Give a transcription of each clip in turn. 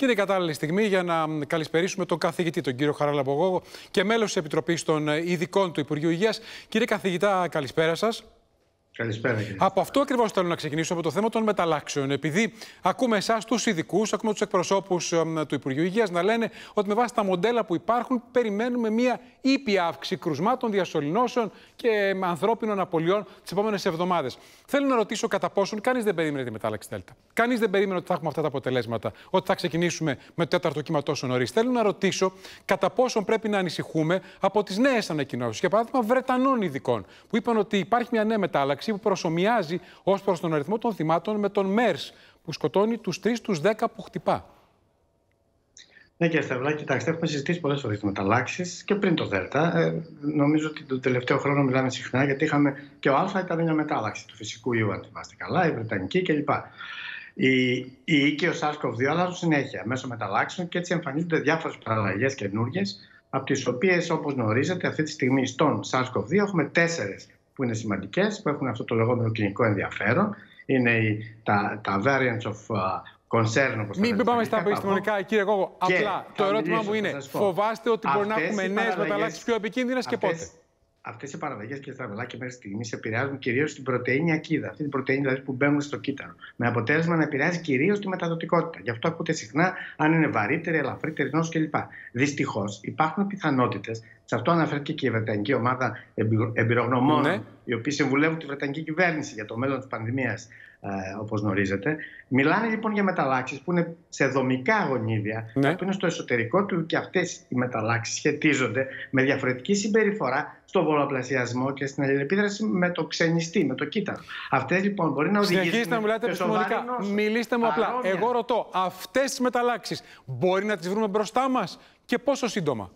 Και είναι η κατάλληλη στιγμή για να καλησπερίσουμε τον καθηγητή, τον κύριο Χαράλαμπογόγο και μέλος της Επιτροπής των Ειδικών του Υπουργείου Υγείας. Κύριε καθηγητά, καλησπέρα σας. Καλησπέρα, κύριε. Από αυτό ακριβώς θέλω να ξεκινήσω, από το θέμα των μεταλλάξεων. Επειδή ακούμε εσάς τους ειδικούς, ακούμε τους εκπροσώπους του Υπουργείου Υγείας να λένε ότι με βάση τα μοντέλα που υπάρχουν, περιμένουμε μία ήπια αύξηση κρουσμάτων, διασωληνώσεων και ανθρώπινων απολειών τις επόμενες εβδομάδες. Θέλω να ρωτήσω κατά πόσον κανείς δεν περίμενε τη μετάλλαξη Δέλτα. Κανείς δεν περίμενε ότι θα έχουμε αυτά τα αποτελέσματα, ότι θα ξεκινήσουμε με το τέταρτο κύμα τόσο νωρίς. Θέλω να ρωτήσω κατά πόσον πρέπει να ανησυχούμε από τις νέες ανακοινώσεις. Για παράδειγμα, Βρετανών ειδικών, που είπαν ότι υπάρχει μια νέα μετάλλαξη που προσωμιάζει ως προς τον αριθμό των θυμάτων με τον MERS, που σκοτώνει τους 3 τους 10 που χτυπά. Ναι, κύριε Σταυλάκη, κοιτάξτε, έχουμε συζητήσει πολλές φορές τις μεταλλάξεις και πριν το ΔΕΛΤΑ. Ε, νομίζω ότι τον τελευταίο χρόνο μιλάμε συχνά γιατί είχαμε και ο Α ήταν μια μετάλλαξη του φυσικού ιού, αν θυμάστε καλά, η Βρετανική κλπ. Η, η και ο SARS-CoV-2 αλλάζουν συνέχεια μέσω μεταλλάξεων και έτσι εμφανίζονται διάφορες παραλλαγές καινούργιες, από τις οποίες, όπως γνωρίζετε, αυτή τη στιγμή στον SARS-CoV-2 έχουμε τέσσερι που είναι σημαντικές, που έχουν αυτό το λεγόμενο κλινικό ενδιαφέρον. Είναι οι, τα, τα variants of uh, concern, όπως Μην πάμε στα επιστημονικά, κύριε Κόκο. Απλά το ερώτημα μου είναι, φοβάστε ότι μπορεί να έχουμε νέες μεταλλάξεις πιο επικίνδυνες και πότε; Αυτές οι παραλλαγέ και στραβελάκια μέχρι στιγμής επηρεάζουν κυρίως την πρωτενη ακίδα, αυτή την πρωτενη δηλαδή που μπαίνουν στο κύτταρο. Με αποτέλεσμα να επηρεάζει κυρίως τη μεταδοτικότητα. Γι' αυτό ακούτε συχνά αν είναι βαρύτερη, ελαφρύτερη νόσος κλπ. Δυστυχώς υπάρχουν πιθανότητες σε αυτό αναφέρθηκε και η Βρετανική ομάδα εμπειρογνωμών, ναι. οι οποίοι συμβουλεύουν τη Βρετανική κυβέρνηση για το μέλλον της πανδημίας, ε, όπως γνωρίζετε. Μιλάνε λοιπόν για μεταλλάξεις που είναι σε δομικά γονίδια, ναι. που είναι στο εσωτερικό του και αυτές οι μεταλλάξεις σχετίζονται με διαφορετική συμπεριφορά στον πολλαπλασιασμό και στην αλληλεπίδραση με το ξενιστή, με το κύτταρο. Αυτές λοιπόν μπορεί να οδηγήσουν. Συνεχίστε να μιλάτε επιστημονικά. Μιλήστε μου απλά. Εγώ ρωτώ, αυτές τι μεταλλάξεις μπορεί να τις βρούμε μπροστά μας και πόσο σύντομα;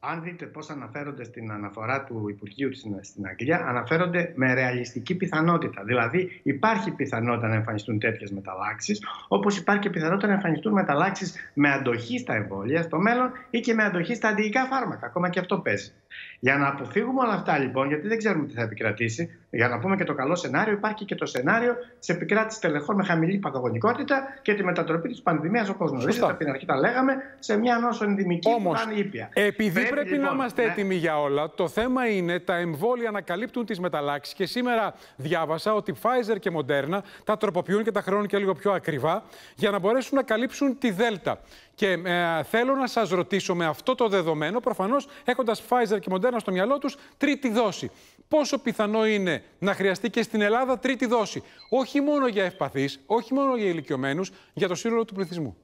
Αν δείτε πώς αναφέρονται στην αναφορά του Υπουργείου στην Αγγλία, αναφέρονται με ρεαλιστική πιθανότητα. Δηλαδή, υπάρχει πιθανότητα να εμφανιστούν τέτοιες μεταλλάξεις, όπως υπάρχει και πιθανότητα να εμφανιστούν μεταλλάξεις με αντοχή στα εμβόλια στο μέλλον ή και με αντοχή στα αντιϊκά φάρμακα. Ακόμα και αυτό παίζει. Για να αποφύγουμε όλα αυτά λοιπόν, γιατί δεν ξέρουμε τι θα επικρατήσει, για να πούμε και το καλό σενάριο, υπάρχει και το σενάριο της επικράτησης τελεχών με χαμηλή παθογονικότητα και τη μετατροπή της πανδημίας, όπως γνωρίζετε, από την αρχή τα λέγαμε, σε μια νόσο ενδημική Όμως, που είναι ήπια. Επειδή πρέπει, πρέπει λοιπόν, να είμαστε ναι. έτοιμοι για όλα, το θέμα είναι τα εμβόλια να καλύπτουν τις μεταλλάξεις. Και σήμερα διάβασα ότι Pfizer και Moderna τα τροποποιούν και τα χρεώνουν και λίγο πιο ακριβά για να μπορέσουν να καλύψουν τη Δέλτα. Και ε, θέλω να σας ρωτήσω με αυτό το δεδομένο, προφανώς έχοντας Pfizer και Moderna στο μυαλό τους τρίτη δόση. Πόσο πιθανό είναι να χρειαστεί και στην Ελλάδα τρίτη δόση, όχι μόνο για ευπαθείς, όχι μόνο για ηλικιωμένους, για το σύνολο του πληθυσμού.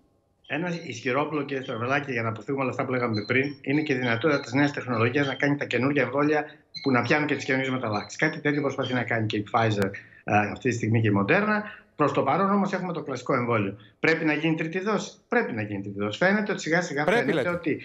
Ένα ισχυρόπλο και στραβελάκι για να αποφύγουμε όλα αυτά που λέγαμε πριν είναι και η δυνατότητα της νέας τεχνολογίας να κάνει τα καινούργια εμβόλια που να πιάνουν και τις καινούργιες μεταλλάξεις. Κάτι τέτοιο προσπαθεί να κάνει και η Pfizer ε, αυτή τη στιγμή και η Moderna. Προς το παρόν όμως έχουμε το κλασικό εμβόλιο. Πρέπει να γίνει τρίτη δόση. Πρέπει να γίνει τρίτη δόση. Φαίνεται ότι σιγά σιγά φαίνεται ότι,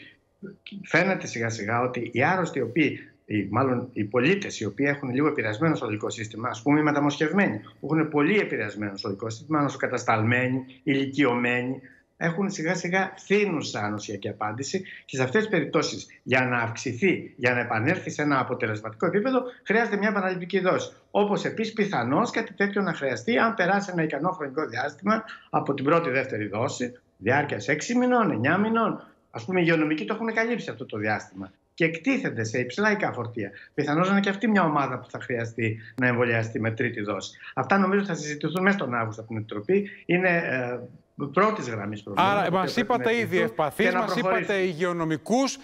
φαίνεται σιγά σιγά ότι οι άρρωστοι οι οποίοι οι, μάλλον οι πολίτες οι οποίοι έχουν λίγο επηρεασμένο σωλικό σύστημα, ας πούμε οι μεταμοσχευμένοι, που έχουν πολύ επηρεασμένο σωλικό σύστημα, νοσοκατασταλμένοι, ηλικιωμένοι, έχουν σιγά σιγά φθήνουσα ανοσιακή απάντηση και σε αυτές τις περιπτώσεις για να αυξηθεί, για να επανέλθει σε ένα αποτελεσματικό επίπεδο, χρειάζεται μια επαναληπτική δόση. Όπως επίσης πιθανώς κάτι τέτοιο να χρειαστεί αν περάσει ένα ικανό χρονικό διάστημα από την πρώτη-δεύτερη δόση, διάρκεια 6 μηνών, 9 μηνών. Α πούμε, οι υγειονομικοί το έχουν καλύψει αυτό το διάστημα και εκτίθενται σε υψηλά φορτία. Πιθανώς να είναι και αυτή μια ομάδα που θα χρειαστεί να εμβολιαστεί με τρίτη δόση. Αυτά νομίζω θα συζητηθούν μέσα στον Αύγουστο από την Επιτροπή. Είναι ε, πρώτης γραμμής προβλήματο. Άρα, μας είπατε ήδη ευπαθείς, μας είπατε υγειονομικούς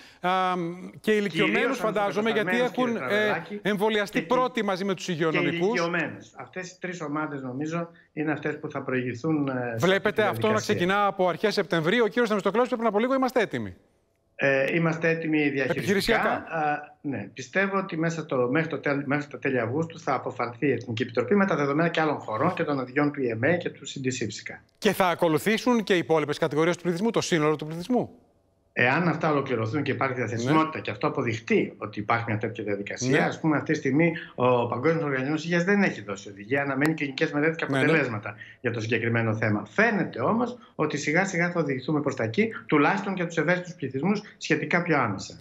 και ηλικιωμένους, φαντάζομαι, γιατί έχουν ε, εμβολιαστεί πρώτοι μαζί με τους υγειονομικούς. Αυτές οι τρεις ομάδες, νομίζω, είναι αυτές που θα προηγηθούν. Ε, Βλέπετε αυτό να ξεκινά από αρχές Σεπτεμβρίου. Ο κύριος Θεμιστοκλέο πριν από λίγο είμαστε έτοιμοι. Ε, είμαστε έτοιμοι διαχειριστικά. ναι, πιστεύω ότι μέσα το, μέχρι, το τέλ, μέχρι τα τέλη Αυγούστου θα αποφανθεί η Εθνική Επιτροπή με τα δεδομένα και άλλων χωρών και των οδηγιών του EMA και του CDC φυσικά. Και θα ακολουθήσουν και οι υπόλοιπες κατηγορίες του πληθυσμού, το σύνολο του πληθυσμού. Εάν αυτά ολοκληρωθούν και υπάρχει διαθεσιμότητα ναι. και αυτό αποδειχτεί ότι υπάρχει μια τέτοια διαδικασία, ναι. ας πούμε, αυτή τη στιγμή ο Παγκόσμιος Οργανισμός Υγείας δεν έχει δώσει οδηγία, αναμένει κλινικέ μελέτες και αποτελέσματα ναι, ναι. για το συγκεκριμένο θέμα. Φαίνεται όμως ότι σιγά σιγά θα οδηγηθούμε προς τα εκεί, τουλάχιστον για τους ευαίσθητους πληθυσμούς σχετικά πιο άμεσα.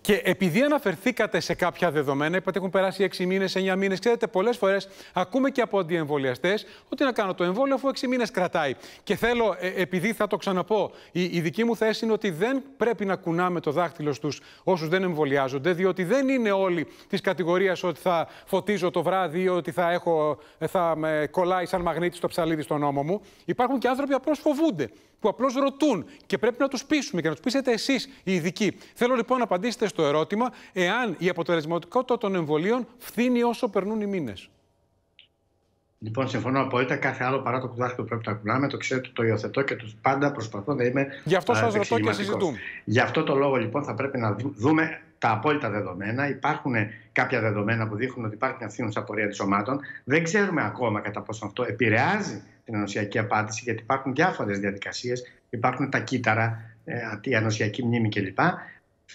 Και επειδή αναφερθήκατε σε κάποια δεδομένα, είπατε έχουν περάσει 6 μήνες, 9 μήνες, ξέρετε, πολλές φορές ακούμε και από αντιεμβολιαστές ότι να κάνω το εμβόλιο αφού 6 μήνες κρατάει. Και θέλω, ε, επειδή θα το ξαναπώ, η, η δική μου θέση είναι ότι δεν πρέπει να κουνάμε το δάχτυλο στους όσους δεν εμβολιάζονται, διότι δεν είναι όλοι της κατηγορίας ότι θα φωτίζω το βράδυ ή ότι θα, έχω, ε, θα με κολλάει σαν μαγνήτη στο ψαλίδι στον νόμο μου. Υπάρχουν και άνθρωποι απλώς φοβούνται που απλώς ρωτούν και πρέπει να τους πείσουμε και να τους πείσετε εσείς οι ειδικοί. Θέλω λοιπόν να απαντήσετε στο ερώτημα εάν η αποτελεσματικότητα των εμβολίων φθήνει όσο περνούν οι μήνες. Λοιπόν, συμφωνώ απόλυτα. Κάθε άλλο παρά το κουδάκι που πρέπει να κουνάμε, το ξέρετε, το υιοθετώ και τους πάντα προσπαθώ να είμαι. Γι' αυτό σας ρωτώ και συζητούμε. Γι' αυτό το λόγο λοιπόν θα πρέπει να δούμε τα απόλυτα δεδομένα. Υπάρχουν κάποια δεδομένα που δείχνουν ότι υπάρχει μια φθήνουσα πορεία της ομάδων. Δεν ξέρουμε ακόμα κατά πόσο αυτό επηρεάζει την ενωσιακή απάντηση, γιατί υπάρχουν διάφορες διαδικασίες. Υπάρχουν τα κύτταρα, ε, η ενωσιακή μνήμη κλπ.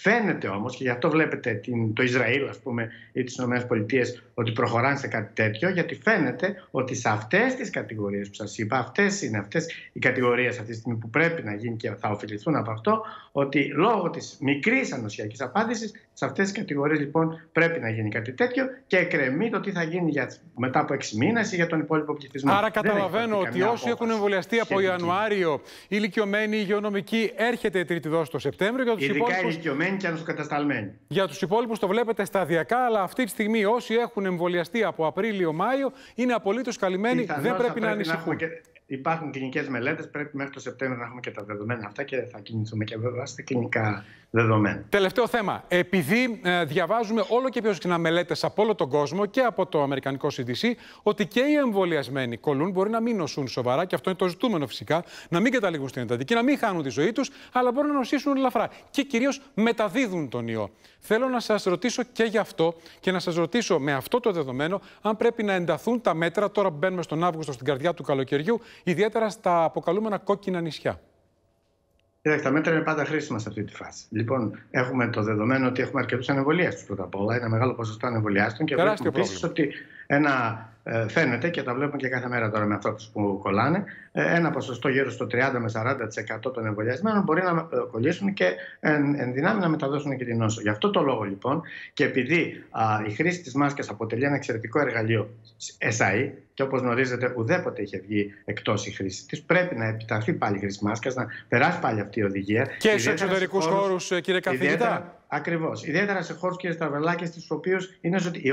Φαίνεται όμως, και γι' αυτό βλέπετε την, το Ισραήλ ας πούμε, ή τις ΗΠΑ ότι προχωράνε σε κάτι τέτοιο, γιατί φαίνεται ότι σε αυτές τις κατηγορίες που σας είπα, αυτές είναι αυτές οι κατηγορίες αυτή τη στιγμή που πρέπει να γίνει και θα ωφεληθούν από αυτό, ότι λόγω της μικρής ανοσιακής απάντησης, σε αυτές τις κατηγορίες λοιπόν πρέπει να γίνει κάτι τέτοιο και εκκρεμεί το τι θα γίνει για, μετά από 6 μήνες ή για τον υπόλοιπο πληθυσμό. Άρα καταλαβαίνω ότι όσοι έχουν εμβολιαστεί από Ιανουάριο, ηλικιωμένοι, υγειονομικοί, έρχεται η τρίτη δόση το Σεπτέμβριο. Για τους Ειδικά υπόλοιπους... ηλικιωμένοι και ανοσοκατασταλμένοι. Για τους υπόλοιπους το βλέπετε σταδιακά, αλλά αυτή τη στιγμή όσοι έχουν εμβολιαστεί από Απρίλιο-Μάιο είναι απολύτως καλυμμένοι, δεν πρέπει, να ανησυχούν. Υπάρχουν κλινικές μελέτες. Πρέπει μέχρι το Σεπτέμβριο να έχουμε και τα δεδομένα αυτά και θα κινηθούμε και βέβαια στα κλινικά δεδομένα. Τελευταίο θέμα. Επειδή ε, διαβάζουμε όλο και πιο συχνά μελέτες από όλο τον κόσμο και από το Αμερικανικό CDC ότι και οι εμβολιασμένοι κολλούν, μπορεί να μην νοσούν σοβαρά και αυτό είναι το ζητούμενο φυσικά, να μην καταλήγουν στην εντατική, να μην χάνουν τη ζωή τους, αλλά μπορούν να νοσήσουν ελαφρά και κυρίως μεταδίδουν τον ιό. Θέλω να σας ρωτήσω και γι' αυτό και να σας ρωτήσω με αυτό το δεδομένο αν πρέπει να ενταθούν τα μέτρα τώρα που μπαίνουμε στον Αύγουστο στην καρδιά του καλοκαιριού, ιδιαίτερα στα αποκαλούμενα κόκκινα νησιά. Κοιτάξτε, τα μέτρα είναι πάντα χρήσιμα σε αυτή τη φάση. Λοιπόν, έχουμε το δεδομένο ότι έχουμε αρκετούς ανεμβολίαστου πρώτα απ' όλα, ένα μεγάλο ποσοστό ανεμβολιάστων και βλέπουμε επίσης ότι ένα ε, φαίνεται και τα βλέπουμε και κάθε μέρα τώρα με ανθρώπους που κολλάνε, ε, ένα ποσοστό γύρω στο 30 με 40% των εμβολιασμένων μπορεί να ε, κολλήσουν και εν, εν δυνάμει να μεταδώσουν και την νόσο. Γι' αυτό το λόγο λοιπόν και επειδή α, η χρήση της μάσκας αποτελεί ένα εξαιρετικό εργαλείο SAE και όπως γνωρίζετε ουδέποτε είχε βγει εκτός η χρήση της, πρέπει να επιταχθεί πάλι η χρήση μάσκας, να περάσει πάλι αυτή η οδηγία. Και στου εξωτερικούς χώρους, κύριε καθηγητά; Ακριβώς. Ιδιαίτερα σε χώρους, κύριε Στραβελάκη, οι οποίοι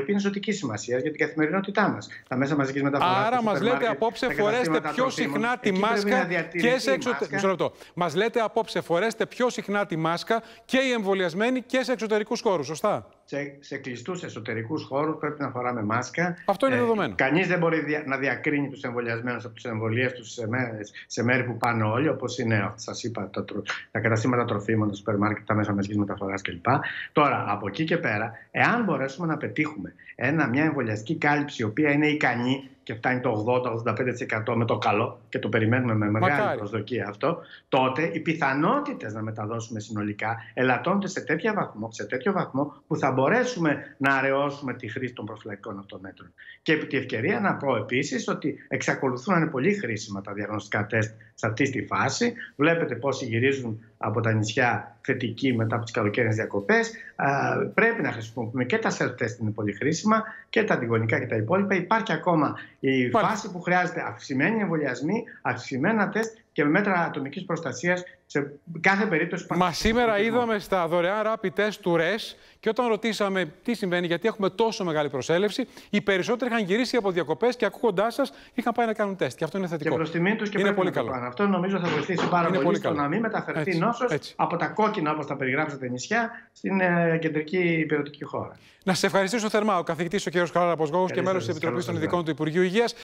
είναι ζωτική σημασία για την καθημερινότητά μας τα μέσα μαζικής μεταφοράς. Άρα μας λέτε απόψε φορέστε πιο συχνά τη μάσκα και σε εξωτερικού. Μας λέτε απόψε φορέστε πιο συχνά τη μάσκα και οι εμβολιασμένοι και σε εξωτερικούς χώρους, σωστά; Σε, σε κλειστούς εσωτερικούς χώρους πρέπει να φοράμε μάσκα. Αυτό είναι ε, δεδομένο. Κανείς δεν μπορεί να διακρίνει τους εμβολιασμένους από του εμβολίες τους σε, σε μέρη που πάνε όλοι, όπως είναι, σας είπα, τα, τα καταστήματα τροφίμων, τα σούπερ μάρκετ, τα μέσα μαζικής μεταφοράς κλπ. Τώρα, από εκεί και πέρα, εάν μπορέσουμε να πετύχουμε ένα, μια εμβολιαστική κάλυψη η οποία είναι ικανή και φτάνει το 80-85% με το καλό και το περιμένουμε με μεγάλη Μακάρι. προσδοκία αυτό, τότε οι πιθανότητες να μεταδώσουμε συνολικά ελαττώνται σε, τέτοιο βαθμό, σε τέτοιο βαθμό που θα μπορέσουμε να αραιώσουμε τη χρήση των προφυλακτικών αυτών μέτρων. Και επί τη ευκαιρία να πω επίσης ότι εξακολουθούν να είναι πολύ χρήσιμα τα διαγνωστικά τεστ σε αυτή τη φάση. Βλέπετε πόσοι γυρίζουν από τα νησιά θετικοί μετά από τις καλοκαίρινε διακοπές. Πρέπει να χρησιμοποιούμε και τα self-test είναι πολύ χρήσιμα και τα αντιγονικά και τα υπόλοιπα. Υπάρχει ακόμα η φάση που χρειάζεται αυξημένοι εμβολιασμοί, αυξημένα τεστ και με μέτρα ατομικής προστασίας σε κάθε περίπτωση. Μα σήμερα είδαμε στα δωρεάν rapid test του ΡΕΣ και όταν ρωτήσαμε τι συμβαίνει, γιατί έχουμε τόσο μεγάλη προσέλευση, οι περισσότεροι είχαν γυρίσει από διακοπές και ακούγοντάς σας είχαν πάει να κάνουν τεστ. Και αυτό είναι θετικό. Και προς τιμή τους και είναι πολύ καλό. Αυτό νομίζω θα βοηθήσει πάρα είναι πολύ, στο να μην μεταφερθεί νόσος από τα κόκκινα, όπως τα περιγράψατε νησιά, στην ε, κεντρική υπηρετική χώρα. Να σε ευχαριστήσω θερμά ο καθηγητής ο κ. Χαράρα Γόγο και μέλο της Επιτροπής των Ειδικών του Υπουργείου Υγείας.